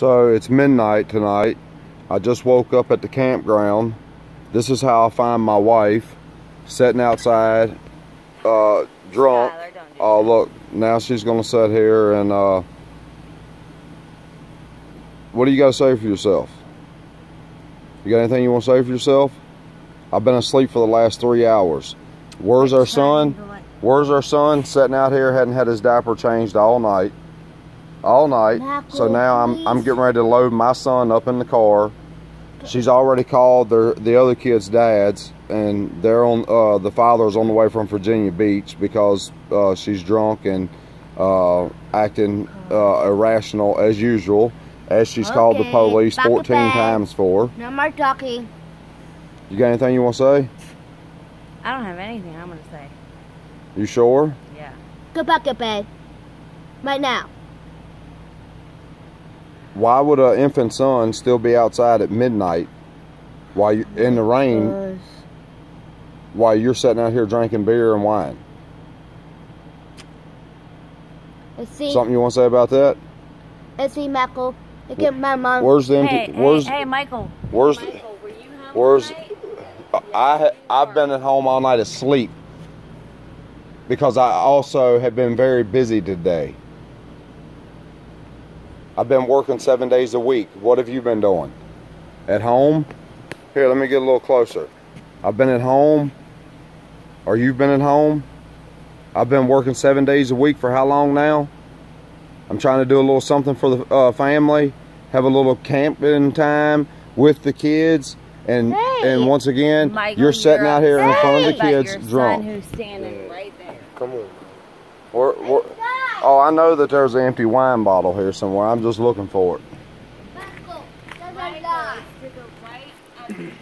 So it's midnight tonight. I just woke up at the campground. This is how I find my wife sitting outside, uh, drunk. Oh, look, now she's gonna sit here and, uh, what do you gotta say for yourself? You got anything you wanna say for yourself? I've been asleep for the last three hours. Where's our son? Where's our son? Sitting out here, hadn't had his diaper changed all night. All night. So now I'm I'm getting ready to load my son up in the car. She's already called their the other kids' dads, and they're on. Uh, the father's on the way from Virginia Beach because uh, she's drunk and uh, acting uh, irrational as usual, as she's called the police back 14 times for. No more talking. You got anything you want to say? I don't have anything I'm gonna say. You sure? Yeah. Go back to bed. Right now. Why would an infant son still be outside at midnight while you in the rain while you're sitting out here drinking beer and wine? See. Something you want to say about that? Let's see, Michael. Look at my mom. Where's the Hey, empty? Where's hey, hey, Michael. where's Michael, were you home where's? I I've been at home all night asleep because I also have been very busy today. I've been working seven days a week. What have you been doing? At home? Here, let me get a little closer. I've been at home. Or you've been at home? I've been working seven days a week for how long now? I'm trying to do a little something for the uh, family, have a little camping time with the kids, and Hey. and once again, Michael, you're sitting out here in front of the kids drunk. Son who's standing right there. Come on. We're, we're, oh, I know that there's an empty wine bottle here somewhere. I'm just looking for it. Michael, Michael, stick it right at the can-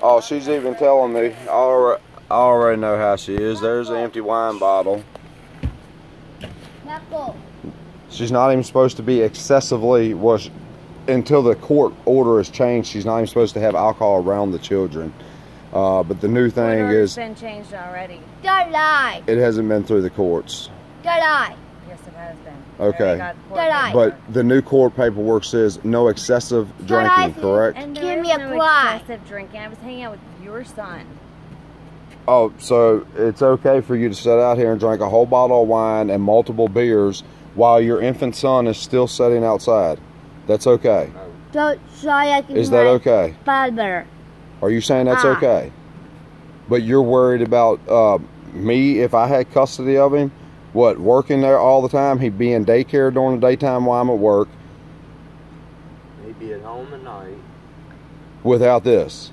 Oh, she's even telling me. I already, I already know how she is. There's an empty wine bottle. She's not even supposed to be excessively was until the court order is changed. She's not even supposed to have alcohol around the children. Uh, but the new thing order's is, been changed already. Don't lie. it hasn't been through the courts. Don't lie. Yes, it has been. Okay. Already got Good eye. But the new court paperwork says no excessive drinking. I- Correct? And Give me is a no cry. excessive drinking. I was hanging out with your son. Oh, so it's okay for you to sit out here and drink a whole bottle of wine and multiple beers while your infant son is still sitting outside. That's okay. Don't try like Is that okay? Father. Are you saying that's Ah. okay? But you're worried about uh, me if I had custody of him? What, working there all the time? He'd be in daycare during the daytime while I'm at work He'd be at home at night. without this.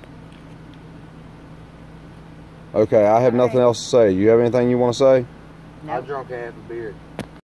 Okay, I have All nothing right. else to say. You have anything you want to say? I Nope. drunk half a beer.